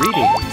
Reading.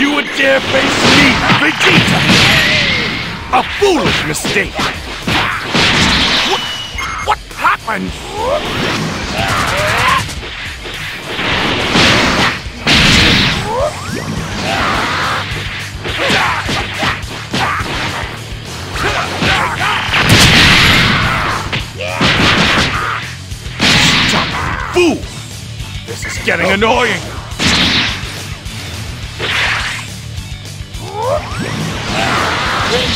You would dare face me, Vegeta! A foolish mistake! What, what happened? Stop, fool! This is getting annoying! Don't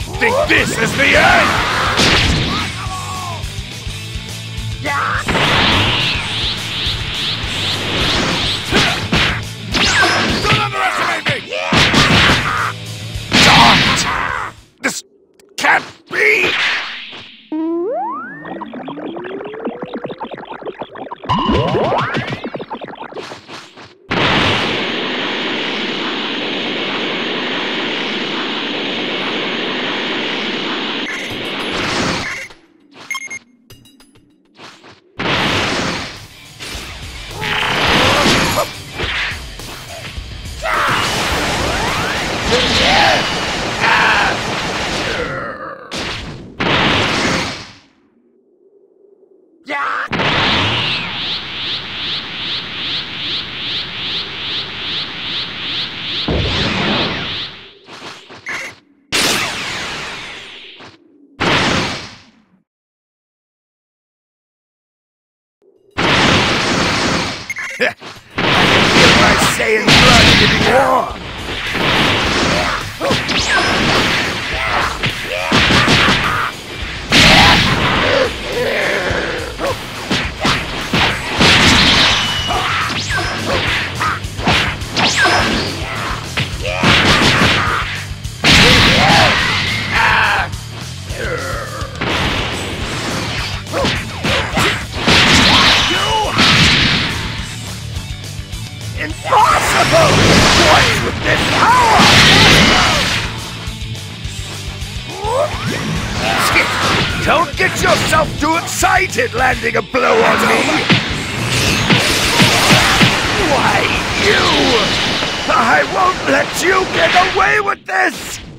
think this is the end! Yeah. yourself too excited landing a blow on me! Why, you! I won't let you get away with this!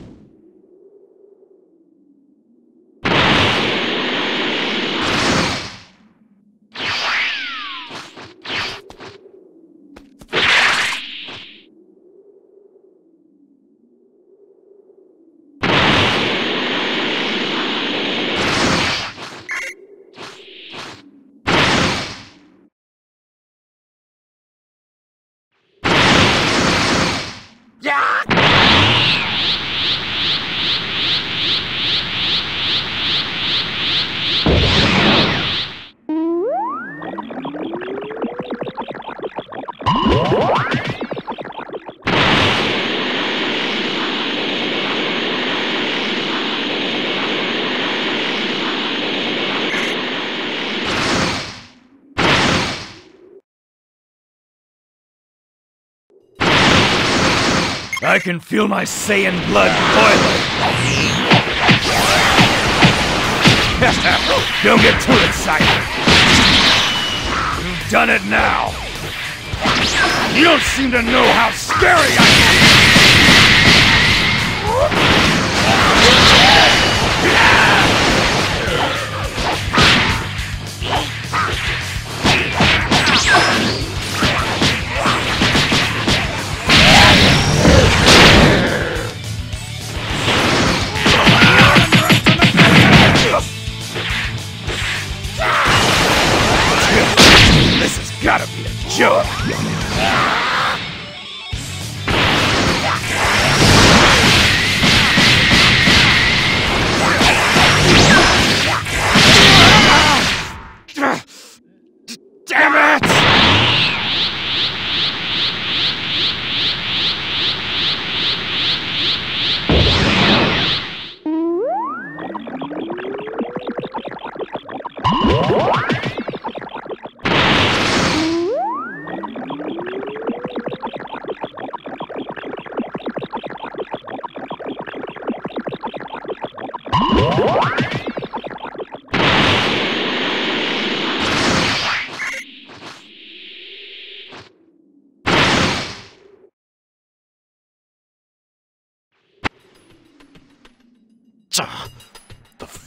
I can feel my Saiyan blood boiling. Don't get too excited. You've done it now. You don't seem to know how scary I am.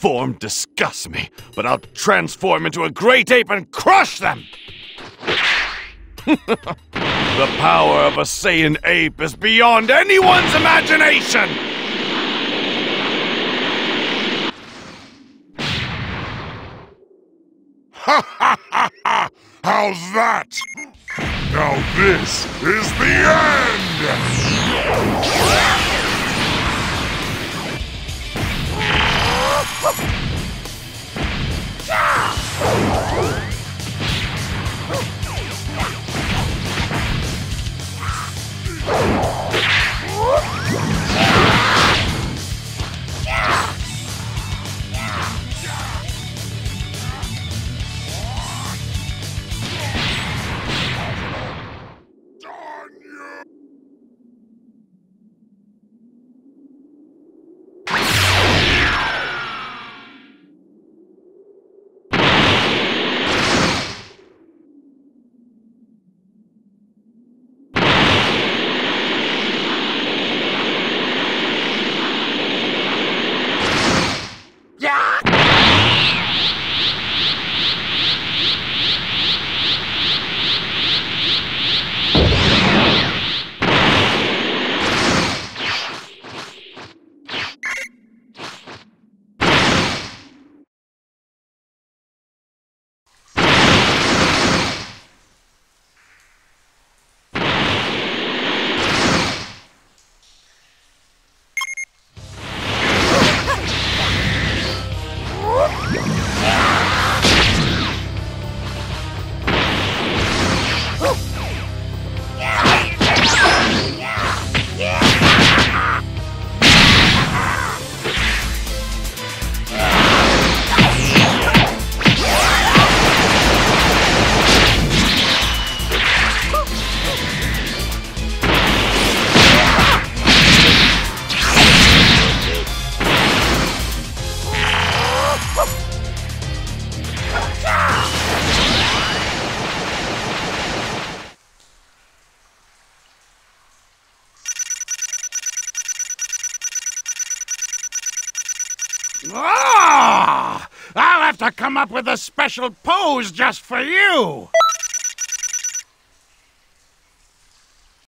Form disgusts me, but I'll transform into a great ape and crush them! the power of a Saiyan ape is beyond anyone's imagination! Ha ha ha ha! How's that? Now this is the end! Ah! I'll have to come up with a special pose just for you!